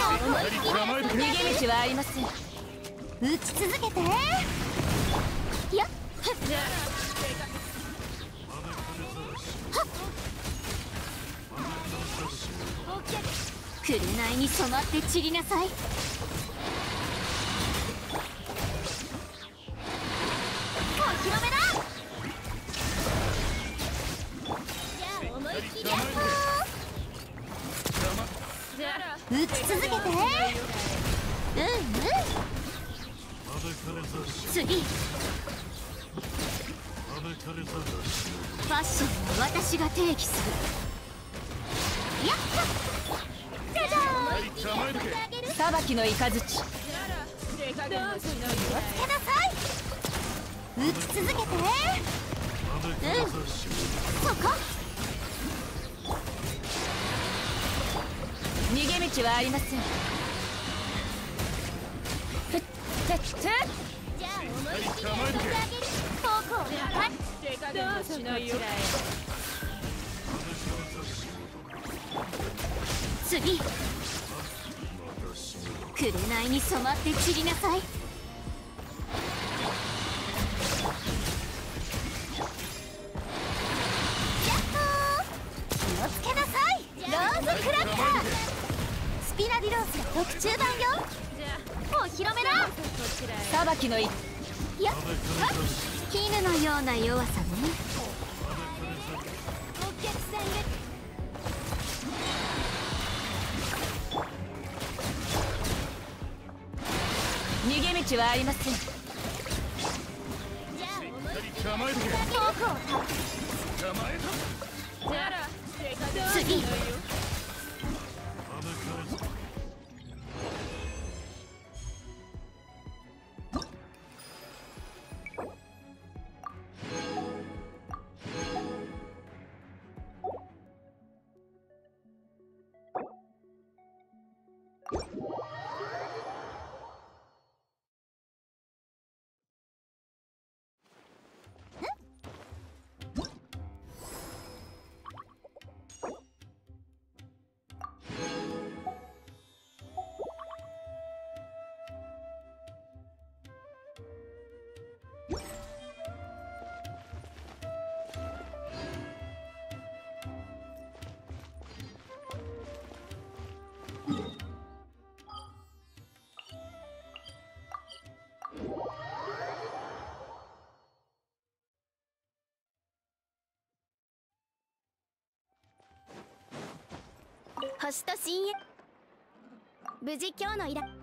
逃げ道はありません。打ち続けて。やっ。紅に染まっ。て散りなさいお披露打ち続けて。うんうん。次。ファッションは私が定義する。やった。じゃじゃ裁きの雷気をつけなさい。打ち続けて。うん。そこ。気はありません。ふっふっふっじゃあ思いっきり遊んであげる方向をはいどうしのよ次紅に染まって散りなさいロースが特注版よお披露目だ。裁きのいやっ絹のような弱さね。お客さんが。逃げ道はありません。じゃあ思いっきり方向を次星と深淵。無事今日の依頼。